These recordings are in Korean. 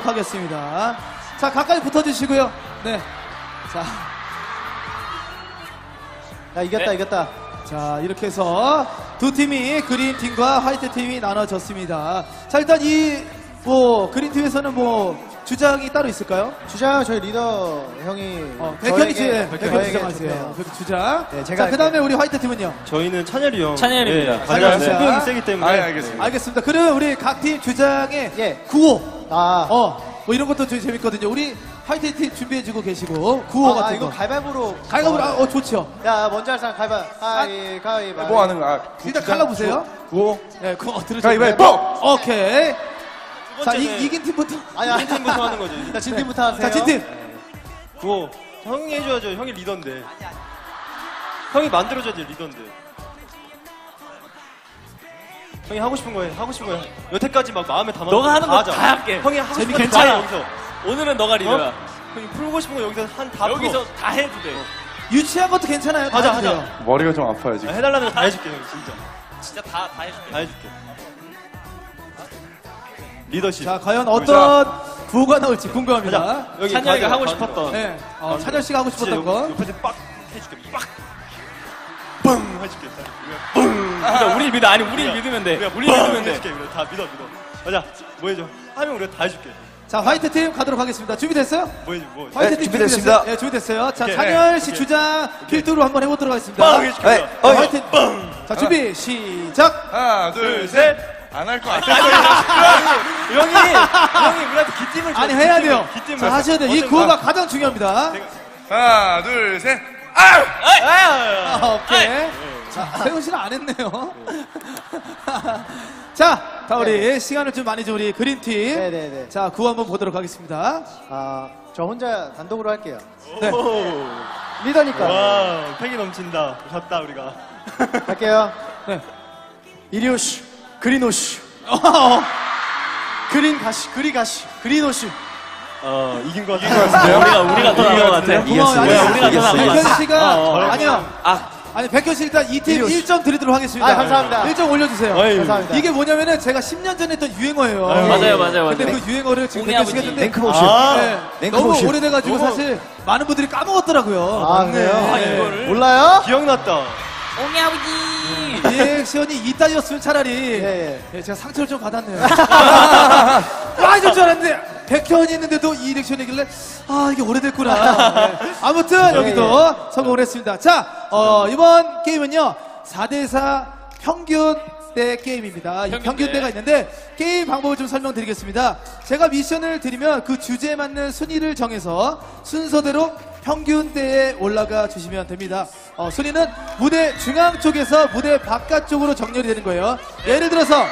하겠습니다. 자, 가까이 붙어주시고요. 네. 자, 야 이겼다 네. 이겼다 자, 이렇게 해서 두 팀이 그린 팀과 화이트 팀이 나눠졌습니다. 자, 일단 이, 뭐, 그린 팀에서는 뭐, 주장이 따로 있을까요? 주장 저희 리더 형이 어, 백현이 지 백현 주장하세요. 주장. 네, 제가 자, 그 다음에 우리 화이트 팀은요? 저희는 찬열이 형. 찬열입니다. 예, 가장 찬열 씨. 승부욕이 세기 때문에. 아, 예, 알겠습니다. 알겠습니다. 그러면 우리 각 팀 주장의 예. 구호. 아, 어, 뭐 이런 것도 되게 재밌거든요. 우리 화이트 팀 준비해주고 계시고, 구호 아, 같은 이거 거. 가위바위보로 가위바위보, 아, 어, 좋죠. 야 먼저 할 사람 가위바 가위 가위바 뭐 하는 거야? 일단 갈라보세요. 구호. 네, 그거 들으세요. 가위바위보! 오케이. 두 자, 이, 이긴 팀부터. 아니야 진 팀부터 하는 거죠. 자 진 팀부터 하세요 자, 진팀. 구호. 형이 해줘야죠. 형이 리더인데. 형이 만들어줘야지 리더인데. 형이 하고 싶은 거해. 하고 싶은 거해. 여태까지 막 마음에 담아. 너가 하는 거 다 할게. 형이 하고 재미 싶은 거다 괜찮아. 여기서. 오늘은 너가 리더야. 어? 형이 풀고 싶은 거 여기서 한다 여기서 다 해도 돼. 유치한 것도 괜찮아요. 다 하자, 해도 하자. 돼요. 머리가 좀 아파요, 지금. 해달라는 거 다 해줄게 형 진짜. 진짜 다, 다 해줄게. 다 해줄게. 리더십. 자, 과연 어떤 구호가 나올지 궁금합니다. 여기 찬열이가 하고. 싶었던. 네. 어, 찬열 씨가 하고 진짜 싶었던 거. 옆에서 빡 해줄게. 빡. 뻥 해줄게. 그러니까 우리 믿어. 아니, 우리 믿으면 돼. 우리가 우리 믿으면 돼. 해줄게. 우리 다 믿어 믿어. 맞아. 뭐 해줘. 하면 우리가 다 해줄게. 자, 화이트 팀 가도록 하겠습니다. 준비됐어요? 뭐 해줘. 뭐. 해줘. 화이트 팀 준비됐습니다. 준비됐어요? 네, 준비됐어요. 자, 오케이. 찬열 씨 오케이. 주장 필두로 한번 해보도록 하겠습니다. 빵 해줄게. 에이, 자, 화이트 팀. 자, 준비, 시작! 하나, 둘, 셋. 안 할 거 같아. 형이 형이 우리한테 기팀을 줘. 아니, 해야 돼요. 기팀을. 자, 하셔야 돼요. 이 구호가 거? 가장 중요합니다. 하나, 둘, 셋. 아! 아! 아, 오케이. 자, 세훈 씨는 안 했네요. 자, 자, 우리 시간을 좀 많이 준 우리 그린팀. 네네네 자, 구호 한번 보도록 하겠습니다. 아 저 혼자 단독으로 할게요 네. 오. 리더니까 와, 패기 넘친다. 졌다 우리가. 할게요 네. 이리 오시 그리노시 어, 그린 가시 그리 가시 그리노시 어, 이긴 거 같아. 우리가, 우리가 더 나은 것 같아. 고마워요. 아니, 우리가 더 나은 것 백현 같아. 씨가, 어, 어. 아니요. 아, 아니, 백현 씨 일단 이팀 이리오시. 1점 드리도록 하겠습니다. 아, 감사합니다. 1점 올려주세요. 어이, 감사합니다 이게 뭐냐면은 제가 10년 전에 했던 유행어예요. 아유, 맞아요, 맞아요, 근데 맞아요. 그 유행어를 지금 백현 씨가. 했는데 랭크모션 아, 네, 랭크 너무 모션. 오래돼가지고 너무- 사실 많은 분들이 까먹었더라고요. 아 그래요? 아, 네. 이거를. 몰라요? 기억났다. 옹이 아버지. 리액션이 이따였으면 차라리 예, 예, 제가 상처를 좀 받았네요. 많이 줄줄 알았는데 백현이 있는데도 이 리액션이길래 아 이게 오래됐구나. 예. 아무튼 여기도 성공을 했습니다. 자 어, 이번 게임은요 4대4 평균 대 게임입니다. 이 평균 평균 대가 대. 있는데 게임 방법을 좀 설명드리겠습니다. 제가 미션을 드리면 그 주제에 맞는 순위를 정해서 순서대로 평균대에 올라가 주시면 됩니다. 어, 순위는 무대 중앙 쪽에서 무대 바깥쪽으로 정렬이 되는 거예요. 예를 들어서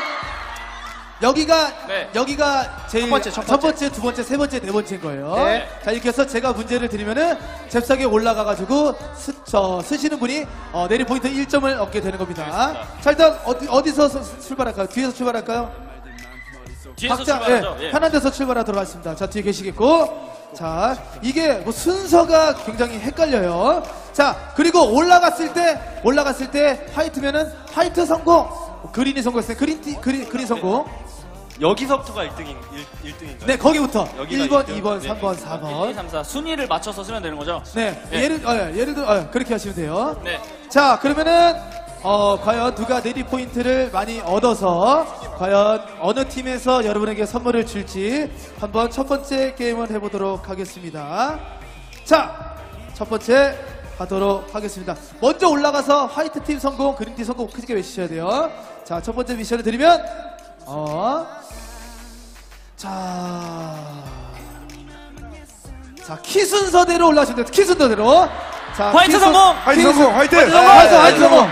여기가 네. 여기가 제일 첫 번째, 첫 번째. 두 번째, 세 번째, 네 번째인 거예요. 네. 자 이렇게 해서 제가 문제를 드리면은 잽싸게 올라가가지고 스, 저, 쓰시는 분이 어, 내리 포인트 1점을 얻게 되는 겁니다. 자 일단 어디 어디서 서- 출발할까요? 뒤에서 출발할까요? 뒤에서 각자 출발하죠. 예, 예. 편한 데서 출발하도록 하겠습니다. 자 뒤에 계시겠고 자 이게 뭐 순서가 굉장히 헷갈려요. 자 그리고 올라갔을 때 올라갔을 때 화이트면은 화이트 성공 그린이 성공했어요. 그린 티, 그린 그린 성공. 여기서부터가 1등인 1, 등인가 네 거기부터 여기가 1번, 일등. 2번, 네. 3번, 1, 2, 4번. 3, 4. 순위를 맞춰서 쓰면 되는 거죠? 네, 네. 예를 어, 예, 예를 들어 어, 그렇게 하시면 돼요. 네. 자 그러면은 어, 과연 누가 내리 포인트를 많이 얻어서 과연 어느 팀에서 여러분에게 선물을 줄지 한번 첫 번째 게임을 해보도록 하겠습니다. 자, 첫 번째 하도록 하겠습니다. 먼저 올라가서 화이트 팀 성공, 그린 팀 성공 크게 외치셔야 돼요. 자, 첫 번째 미션을 드리면 어, 자. 자, 키 순서대로 올라가시면 돼요. 키 순서대로. 자, 화이트 키 순- 성공! 화이트 성공, 화이트! 화이트 성공! 화이트, 화이트 성공!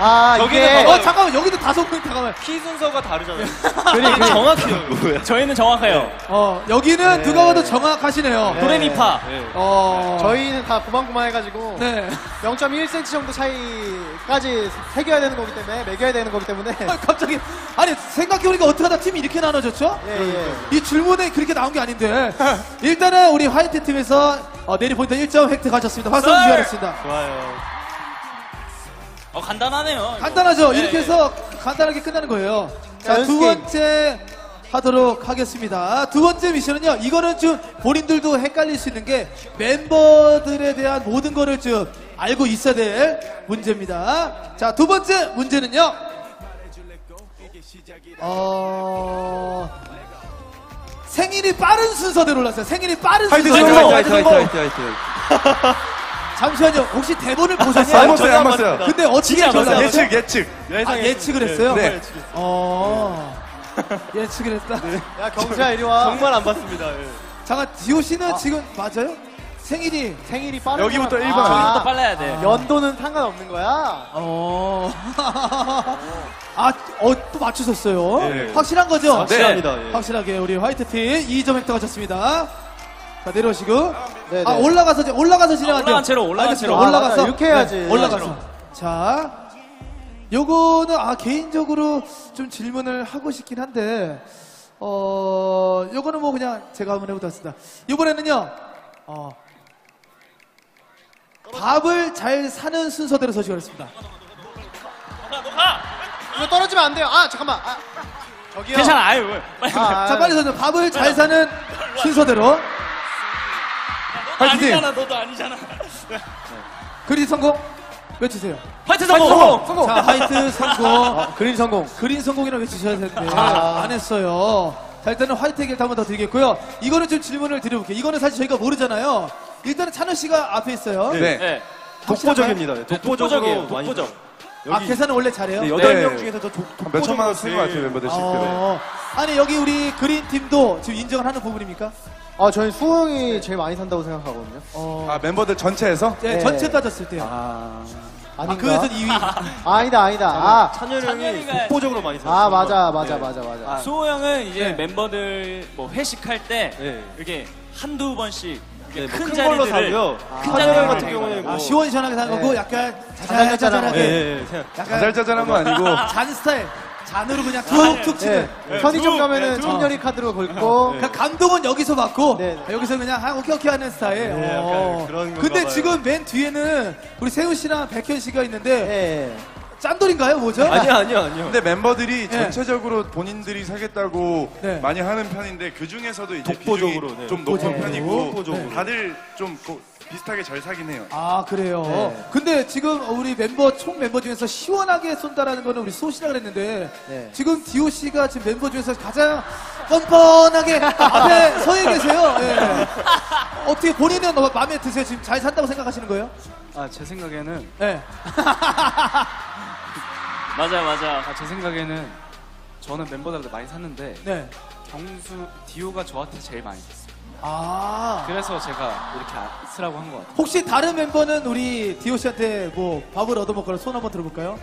아 이게 봐봐요. 어, 잠깐만, 여기도 다섯 분, 잠깐만. 키 순서가 다르잖아요. 그리 그리 정확해요. 저희는 정확해요. 어, 여기는 누가 봐도 정확하시네요. 네. 도레미파. 네. 어, 저희는 다 고만고만 해가지고 네. 0.1cm 정도 차이까지 새겨야 되는 거기 때문에 매겨야 되는 거기 때문에 아, 갑자기, 아니, 생각해보니까 어떻게 하다 팀이 이렇게 나눠졌죠? 예, 예. 이 줄무늬 그렇게 나온 게 아닌데. 일단은 우리 화이트 팀에서 어, 내리 포인트 1점 획득하셨습니다. 박수 썰! 주시겠습니다. 좋아요. 어, 간단하네요. 이거. 간단하죠? 네. 이렇게 해서 간단하게 끝나는 거예요. 자, 연습 두. 번째, 하도록 하겠습니다. 두 번째 미션은요. 이거는 좀 본인들도 헷갈릴 수 있는 게 멤버들에 대한 모든 거를 좀 알고 있어야 될 문제입니다. 자, 두 번째 문제는요. 어... 생일이 빠른 순서대로 올랐어요. 생일이 빠른 순서대로. 성공! 화이트, 화이트, 화이트, 화이트. 잠시만요. 혹시 대본을 보셨어요? 안 봤어요, 안 봤어요. 근데 어떻게 안 봤어요. 예측, 예측. 아, 예측을 했어요? 네. 어. 예측을 했다. 야 경수야 이리 와. 정말 안 봤습니다. 예. 잠깐, 디오 씨는 지금 맞아요? 생일이. 생일이 빠른 여기부터 사람. 일번. 저기부터 빨라야 돼. 연도는 상관없는 거야. 어. 아, 어, 또 맞추셨어요? 네. 확실한 거죠? 확실합니다. 예. 확실하게 우리 화이트 팀 2점 획득하셨습니다. 자, 내려오시고. 네, 아, 네. 올라가서, 올라가서 진행할게요. 올라간 채로, 올라간 알겠습니다. 채로. 올라가서. 아. 이렇게 해야지. 네, 올라가서. 올라간 자, 요거는, 아, 개인적으로 좀 질문을 하고 싶긴 한데, 어, 요거는 뭐 그냥 제가 한번 해보도록 하겠습니다. 이번에는요, 어, 밥을 잘 사는 순서대로 서시겠습니다. 이거 떨어지면 안 돼요. 아 잠깐만. 아, 저기요. 괜찮아. 아유, 왜. 빨리. 아, 자, 빨리 서죠. 밥을 잘 사는 순서대로. 화이팅! 아니잖아. 너도 아니잖아. 그린 성공? 외치세요. 화이트 성공! 성공! 자, 화이트 성공. 아, 그린 성공. 그린 성공이라고 외치셔야 되는데, 아. 안 했어요. 자, 일단은 화이트 얘기를 한번 더 드리겠고요. 이거는 좀 질문을 드려볼게요. 이거는 사실 저희가 모르잖아요. 일단은 찬열 씨가 앞에 있어요. 네. 네. 독보적입니다. 예. 독보적이에요. 독보적으로 많이 독보적. 아, 계산은 원래 잘해요? 네, 여덟 네. 명 중에서 저 독, 한몇 천만 원 쓰는 것 같아요, 멤버들 실제로. 어, 아니, 여기 우리 그린 팀도 지금 인정을 하는 부분입니까? 아 저희 수영이 제일 많이 산다고 생각하거든요. 어, 아, 멤버들 전체에서? 네, 네. 전체 따졌을 때요. 아 아, 아닌가? 그에서 2위. 아, 니다 아니다. 아, 찬열 형이 찬열이가- 독보적으로 많이 샀어요. 아 맞아 맞아 맞아 맞아. 수호 형은 이제 네. 멤버들 뭐 회식할 때 네. 이렇게 한두 번씩 네, 이렇게 뭐큰 큰 걸로 자리들을 사고요. 큰 찬열 자리를 형 같은 경우는 가요. 아, 뭐 시원시원하게 사는 거고, 네. 약간 자잘자잘하게. 예, 예, 예. 약간 자잘자잘한 거 아니고. 잔 스타일. 잔으로 그냥 툭툭 치는. 네. 편의점 두, 가면은 네, 두. 청렬이 카드로 걸고 그러니까 감동은 여기서 받고 네. 여기서 그냥 아, 오케이 오케이 하는 스타일. 네, 약간 어. 그런 건가 근데 봐요. 지금 맨 뒤에는 우리 세훈 씨랑 백현 씨가 있는데 예. 짠돌인가요, 뭐죠? 아니요, 아니요, 아니요. 근데 멤버들이 네. 전체적으로 본인들이 사겠다고 네. 많이 하는 편인데 그 중에서도 이제 독보적으로, 비중이 네. 좀 높은 독보적으로. 편이고 독보적으로. 다들 좀 고- 비슷하게 잘 사긴 해요. 아 그래요. 네. 근데 지금 우리 멤버 총 멤버 중에서 시원하게 쏜다라는 거는 우리 씨라 그랬는데 네. 지금 디오 씨가 지금 멤버 중에서 가장 뻔뻔하게 앞에 서 계세요. 예. 어떻게 본인은 뭐 마음에 드세요? 지금 잘 산다고 생각하시는 거예요? 아, 제 생각에는 네. 맞아 맞아. 아, 제 생각에는 저는 멤버들한테 많이 샀는데 네. 경수 디오가 저한테 제일 많이 샀어요. 아. 그래서 제가 이렇게 아- 쓰라고 한 것 같아요. 혹시 다른 멤버는 우리 디오 씨한테 뭐 밥을 얻어먹거나 손 한번 들어볼까요?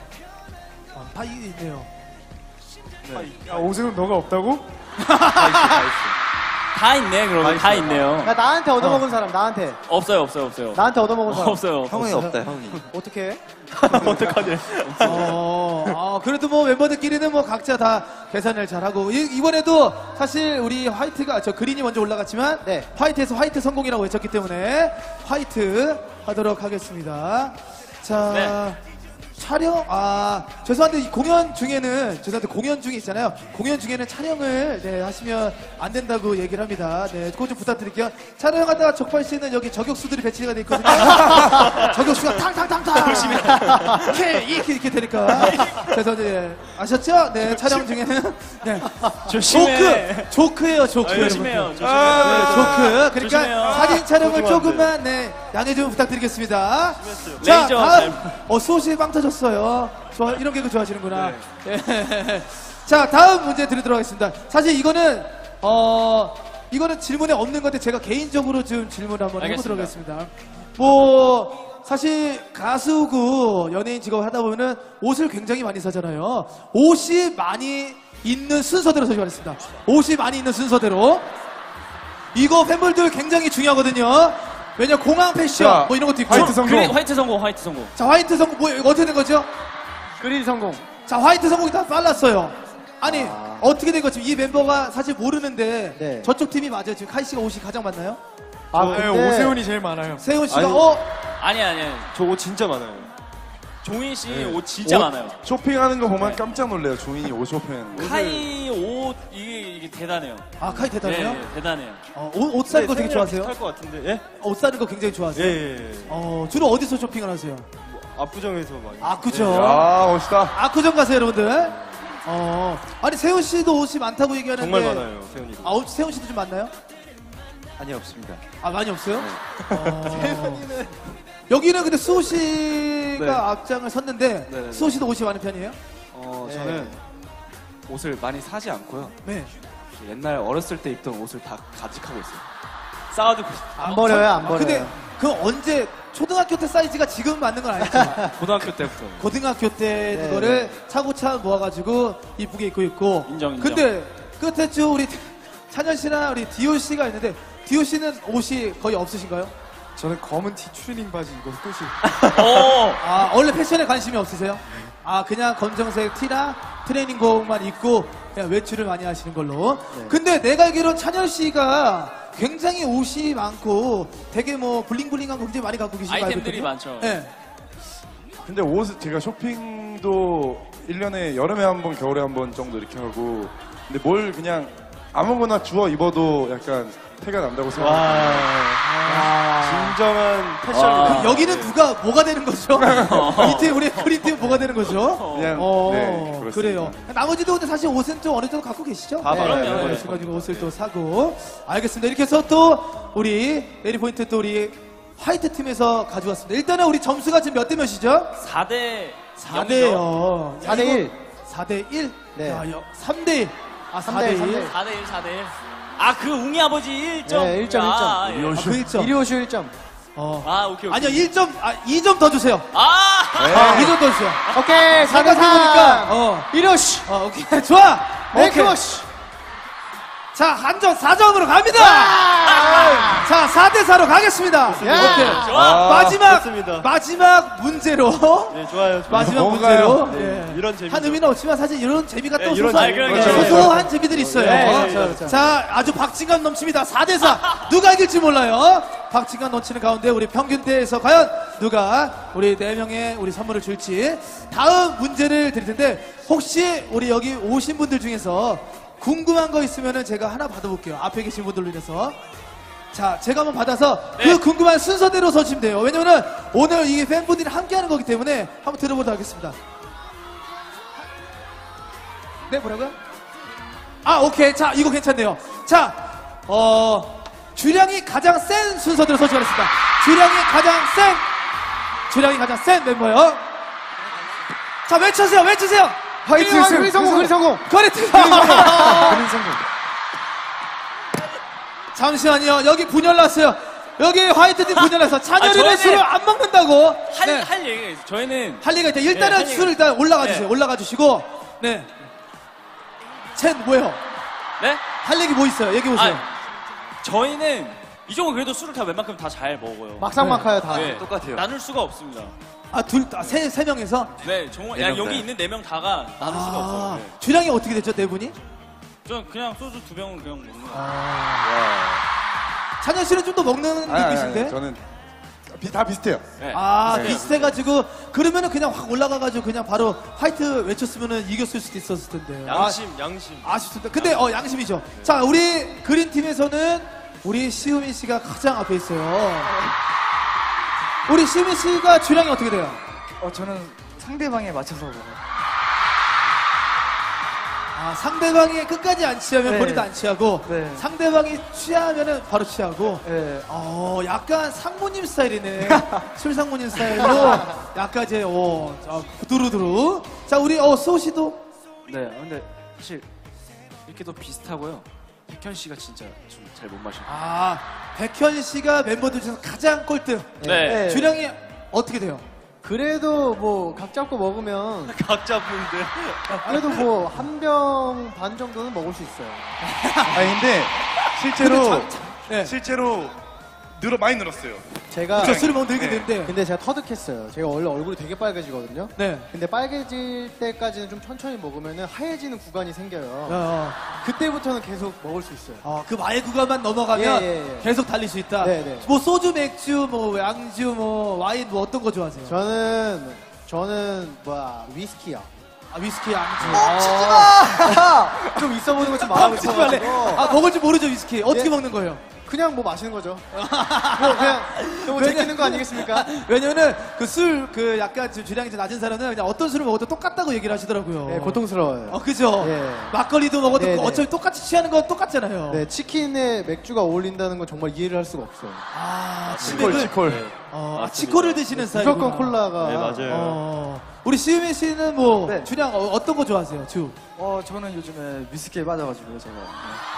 아, 다 이- 있네요. 아, 오승은 너가 없다고? 다 있 네 그러면 다 있네요. 야 나한테 얻어먹은 사람 나한테 없어요 없어요 없어요. 나한테 얻어먹은 사람 없어요. 형이 없다, 형이. 어떻게 해? 어, 아, 그래도 뭐 멤버들끼리는 뭐 각자 다 계산을 잘하고 이, 번에도 사실 우리 화이트가 저 그린이 먼저 올라갔지만 네. 화이트에서 화이트 성공이라고 외쳤기 때문에 화이트 하도록 하겠습니다. 자. 네. 촬영? 아 죄송한데 이 공연 중에는 죄송한데 공연 중에 있잖아요. 공연 중에는 촬영을 네, 하시면 안 된다고 얘기를 합니다. 네 그거 좀 부탁드릴게요. 촬영하다가 적발 씨는 여기 저격수들이 배치가 돼 있거든요. 저격수가 탕탕탕탕! 이렇게 이렇게 이렇게 되니까. 그래서 이제 아셨죠? 네 촬영 중에는. 네. 조심해. 조크! 조크예요 조크 아, 조심해요. 조심해요. 네, 조크. 그러니까 조심해요. 사진 촬영을 조금만 네, 양해 좀 부탁드리겠습니다. 레이저 다음 어 수호 씨 빵터 졌어요. 좋아 이런 개그 좋아하시는구나. 예. 자 다음 문제 드리도록 하겠습니다. 사실 이거는 어 이거는 질문에 없는 건데 제가 개인적으로 좀 질문 한번 해보도록 하겠습니다. 뭐 사실 가수고 연예인 직업을 하다 보면은 옷을 굉장히 많이 사잖아요. 옷이 많이 있는 순서대로 설정하겠습니다. 옷이 많이 있는 순서대로. 이거 팬분들 굉장히 중요하거든요. 왜냐 공항 패션 자, 뭐 이런 것도 있고. 화이트 성공. 그린 화이트 성공 화이트 성공. 자 화이트 성공 뭐 이거 어떻게 된 거죠? 그린 성공 자 화이트 성공이 다 빨랐어요. 아니 아. 어떻게 된 거지? 이 멤버가 사실 모르는데 네. 저쪽 팀이 맞아요. 지금 카이 씨가 옷이 가장 많나요? 아 네, 근데 오세훈이 제일 많아요. 세훈 씨가 아니. 어 아니 아니. 저옷 진짜 많아요. 종인 씨 옷 진짜 옷 많아요. 쇼핑하는 거 보면 네. 깜짝 놀래요. 종인이 옷 쇼핑하는 거. 카이 옷 이게, 이게 대단해요. 아, 카이 대단해요? 네, 대단해요. 어, 옷, 옷 사는 거 되게 좋아하세요? 할것 같은데. 예? 어, 옷 사는 거 굉장히 좋아하세요? 예, 예, 예. 어, 주로 어디서 쇼핑을 하세요? 압구정에서 많이. 아쿠정. 야, 멋있다. 아쿠정 가세요, 여러분들. 어, 아니, 세훈 씨도 옷이 많다고 얘기하는데. 정말 많아요, 세훈이도. 아, 옷- 세훈 씨도 좀 많나요? 아니, 없습니다. 아, 많이 없어요? 어... 여기는 근데 수호 씨가 네. 앞장을 섰는데, 네, 네. 수호 씨도 옷이 많은 편이에요? 어, 네. 저는 옷을 많이 사지 않고요. 네. 옛날 어렸을 때 입던 옷을 다 가직하고 있어요. 쌓아두고 안 버려요, 안 아, 버려요. 근데 그 언제 초등학교 때 사이즈가 지금 맞는 건 아니죠? 고등학교 때부터. 고등학교 때 네, 그거를 차고차 모아가지고 이쁘게 입고 있고. 인정, 인정. 근데 끝에 쭉 우리 찬현 씨랑 우리 디오 씨가 있는데 디오 씨는 옷이 거의 없으신가요? 저는 검은 티 추리닝 바지 이거 끝이. 어, 아 원래 패션에 관심이 없으세요? 아 그냥 검정색 티나 트레이닝복만 입고 그냥 외출을 많이 하시는 걸로. 네. 근데 내가 알기로 찬현 씨가 굉장히 옷이 많고 되게 뭐 블링블링한 거 굉장히 많이 갖고 계신 거 알고 아이템들이 있거든요. 많죠. 네. 근데 옷 제가 쇼핑도 1년에 여름에 한 번, 겨울에 한 번 정도 이렇게 하고 근데 뭘 그냥 아무거나 주워 입어도 약간 태가 난다고 생각해요. 와. 진정한 패션이다. 그럼 여기는 누가 뭐가 되는 거죠? 이팀 우리 그린 팀 뭐가 되는 거죠? 그냥 어, 네, 그렇습니다. 그래요. 나머지도 근데 사실 옷은 좀 어느 정도 갖고 계시죠? 다 네, 그럼요. 네, 네. 그래가지고 옷을 또 사고. 알겠습니다. 이렇게 해서 또 우리 레리 포인트 또 우리 화이트 팀에서 가져왔습니다. 일단은 우리 점수가 지금 몇 대 몇이죠? 4대 4대요. 4대 1. 4대 1? 네. 야, 여, 3대 1. 아, 4대 3대 1. 1. 4대 1, 4대 1. 아, 그 웅이 아버지 1점. 네, 1점, 아, 1점. 예. 아, 그 1점. 1호슈 1점. 어. 아, 오케이, 오케이. 아니요, 1점, 아, 2점 더 주세요. 아! 아, 2점 더 주세요. 오케이, 4대 생각해보니까, 4. 어. 1호슈. 어, 오케이. 좋아! 오케이. 메이크워슈. 자, 한점 4점으로 갑니다! 자, 4대 4로 가겠습니다. 야! 오케이. 좋아! 마지막, 좋습니다. 마지막 문제로. 네, 좋아요. 마지막 뭔가요? 문제로. 네, 예. 이런 재미. 한 의미는 없지만 사실 이런 재미가 네, 또 이런 소소한, 재미. 네, 그렇죠. 소소한 재미들이 있어요. 네, 어? 그렇죠, 그렇죠. 자, 아주 박진감 넘칩니다. 4대 4. 누가 이길지 몰라요. 박진감 넘치는 가운데 우리 평균대에서 과연 누가 우리 4명의 우리 선물을 줄지. 다음 문제를 드릴 텐데, 혹시 우리 여기 오신 분들 중에서 궁금한 거 있으면 제가 하나 받아볼게요. 앞에 계신 분들로 인해서. 자, 제가 한번 받아서 네. 그 궁금한 순서대로 서주시면 돼요. 왜냐면은 오늘 이 팬분들이 함께 하는 거기 때문에 한번 들어보도록 하겠습니다. 네, 뭐라고요? 아, 오케이. 자, 이거 괜찮네요. 자, 어, 주량이 가장 센 순서대로 서주겠습니다. 주량이 가장 센, 주량이 가장 센 멤버요. 자, 외쳐주세요, 외치세요. 화이트 그리 성공, 그리 성공. 커레트. 그린 성공. 잠시만요. 여기 분열 났어요. 여기 화이트팀 분열 났어. 찬열이는 아, 술을 안 먹는다고. 할, 네. 할 얘기가 있어요. 저희는 할 얘기가 있다. 일단은 네, 술 일단 올라가 주세요. 네. 올라가 주시고. 네. 첸 뭐예요? 네? 할 얘기 뭐 있어요? 얘기해 보세요. 아, 저희는 이쪽은 그래도 술을 다 웬만큼 다 잘 먹어요. 막상 막하요, 다. 네, 똑같아요. 나눌 수가 없습니다. 아, 둘, 아, 세, 세 명에서? 네, 정말 야, 네 명, 여기 네. 있는 네 명 다가 나눌 수가 없어요. 아, 네. 주량이 어떻게 되죠, 네 분이? 전 그냥 소주 두 병은 그냥 먹는 거예요. 찬현 씨는 좀 더 먹는 아니, 아니, 느낌이신데? 저는 비- 다 비슷해요. 네. 아, 네. 비슷해가지고, 그러면은 그냥 확 올라가가지고 그냥 바로 화이트 외쳤으면은 이겼을 수도 있었을 텐데. 양심, 양심. 아, 아쉽습니다. 근데, 어, 양심이죠. 자, 우리 그린팀에서는 우리 시우민 씨가 가장 앞에 있어요. 우리 시우민 씨가 주량이 어떻게 돼요? 어, 저는 상대방에 맞춰서 먹어요. 아, 상대방이 끝까지 안 취하면 네. 본인도 안 취하고, 네. 상대방이 취하면은 바로 취하고, 예. 어, 약간 상무님 스타일이네. 술 상무님 스타일로, 약간 이제, 어, 자, 두루두루. 자, 우리, 어, 수호 씨도. 네, 근데 사실 이렇게 도 비슷하고요. 백현 씨가 진짜 좀 잘 못 마셔요. 아, 백현 씨가 멤버들 중에서 가장 꼴등. 네. 네. 주량이 어떻게 돼요? 그래도 뭐 각 잡고 먹으면 각자 분들. 그래도 뭐 한 병 반 정도는 먹을 수 있어요. 아니 근데 실제로 네. 실제로 늘어 많이 늘었어요. 제가 저 술을 먹으면 늘게 네. 되는데. 근데 제가 터득했어요. 제가 원래 얼굴이 되게 빨개지거든요. 네. 근데 빨개질 때까지는 좀 천천히 먹으면 하얘지는 구간이 생겨요. 어, 어. 그때부터는 계속 먹을 수 있어요. 어, 그 마의 구간만 넘어가면 예, 예, 예. 계속 달릴 수 있다. 네, 네. 뭐 소주, 맥주, 뭐 양주, 뭐 와인, 뭐 어떤 거 좋아하세요? 저는 저는 뭐야 위스키요. 아, 위스키 아니지. 좀 있어 보이는 거좀 말하고 먹지 말래. 싶어가지고 아, 먹을 줄 모르죠, 위스키. 어떻게 예? 먹는 거예요? 그냥 뭐 마시는 거죠. 뭐 그냥 너무 제끼는 거 아니겠습니까? 왜냐면은 그 술, 그 약간 좀 주량이 좀 낮은 사람은 그냥 어떤 술을 먹어도 똑같다고 얘기를 하시더라고요. 네, 고통스러워요. 어, 그죠? 예. 막걸리도 먹어도 네, 네. 어차피 똑같이 취하는 건 똑같잖아요. 네, 치킨에 맥주가 어울린다는 건 정말 이해를 할 수가 없어요. 아, 치콜, 치맥을- 치콜. 어, 아, 맞습니다. 치코를 드시는 스타일. 무조건 콜라가 네, 맞아요. 어, 우리 시우민 씨는 뭐 네. 주량 어, 떤거 좋아하세요? 주? 어, 저는 요즘에 위스키에 빠져가지고요, 제가.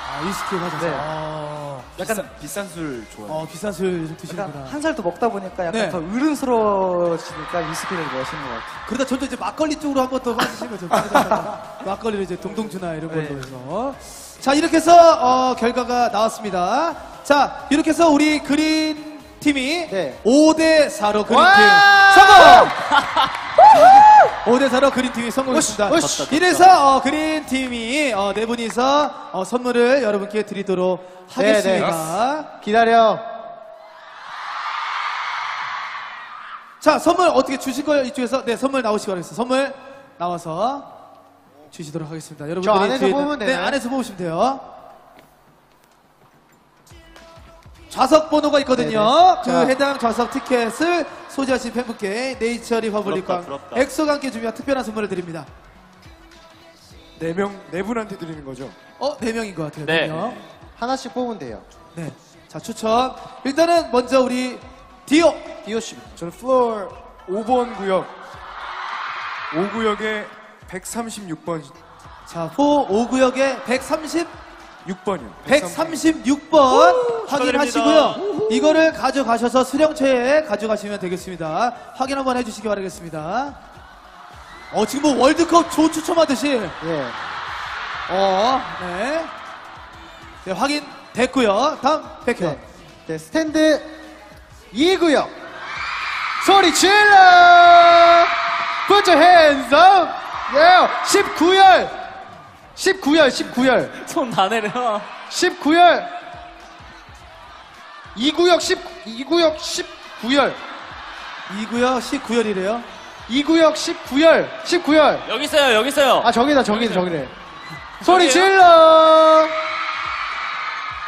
네. 아, 위스키 맞아서. 네. 어, 약간 비싼 술 좋아해요. 어, 비싼 술 약간 드시는구나. 한 살 더 먹다 보니까 약간 네. 더 어른스러워지니까 위스키를 마시는 것 같아요. 그러다 점점 이제 막걸리 쪽으로 한 번 더 빠지신 거죠. 막걸리를 이제 동동주나 이런 걸로 네. 해서. 자, 이렇게 해서 어, 결과가 나왔습니다. 자, 이렇게 해서 우리 그린 팀이 네. 5대 4로 그린 팀 와! 성공! 5대 4로 그린 팀이 성공했습니다. 으쌰, 으쌰. 이래서 어, 그린 팀이 어, 네 분이서 어, 선물을 여러분께 드리도록 네, 하겠습니다. 기다려. 자, 선물 어떻게 주실 거예요? 이쪽에서? 네, 선물 나오시기 바라겠습니다. 선물 나와서 주시도록 하겠습니다. 여러분 저 안에서 뽑으면 네, 되나요? 안에서 뽑으시면 돼요. 좌석 번호가 있거든요. 그 자. 해당 좌석 티켓을 소지하신 팬분께 네이처 리퍼블릭과 부럽다, 부럽다. 엑소가 함께 준비한 특별한 선물을 드립니다. 네 명, 네 분한테 드리는 거죠? 어, 네 명인 것 같아요. 네. 네 명. 하나씩 뽑으면 돼요. 네. 자, 추천. 일단은 먼저 우리 디오. 디오 씨. 저는 플로어 5번 구역. 5구역에 136번, 자, 포 5구역에 130 6번이요. 136번 확인하시고요. 이거를 가져가셔서 수령처에 가져가시면 되겠습니다. 확인 한번 해주시기 바라겠습니다. 어, 지금 뭐 월드컵 조 추첨하듯이, 예. 어, 네. 네, 확인 됐고요. 다음 백현. 네. 네, 스탠드 2구역. 소리 질러! Put your hands up! 예! 19열! 19열, 19열. 손 다 내려. 19열! 2구역 10, 2구역 19열. 2구역 19열이래요. 2구역 19열. 19열. 여기 있어요, 여기 있어요. 아, 저기다, 저기다, 저기네. 소리? 질러!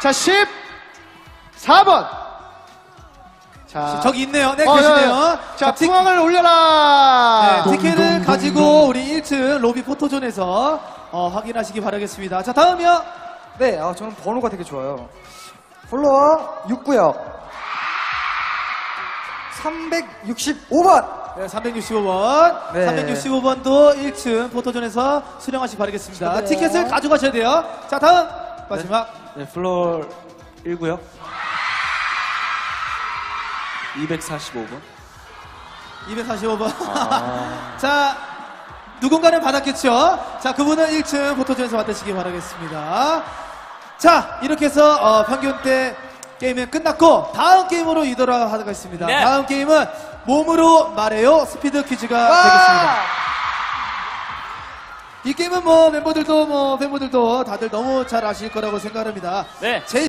자, 14번! 자, 저기 있네요. 네, 어, 계시네요. 자, 티- 풍악을 올려라! 네, 티켓을 가지고 우리 1층 로비 포토존에서 어, 확인하시기 바라겠습니다. 자, 다음이요. 네, 아, 저는 번호가 되게 좋아요. 플로어 6구역. 365번! 네, 365번. 네. 365번도 1층 포토존에서 수령하시기 바라겠습니다. 축하드려요. 티켓을 가져가셔야 돼요. 자, 다음. 마지막. 네, 플로어 1구역. 245번. 245번. 아. 자, 누군가는 받았겠죠? 자, 그분은 1층 포토존에서 받으시기 바라겠습니다. 자, 이렇게 해서 어, 평균 때 게임은 끝났고 다음 게임으로 이도록 하겠습니다. 네. 다음 게임은 몸으로 말해요 스피드 퀴즈가 되겠습니다. 이 게임은 뭐 멤버들도 뭐 팬분들도 다들 너무 잘 아실 거라고 생각합니다. 네. 제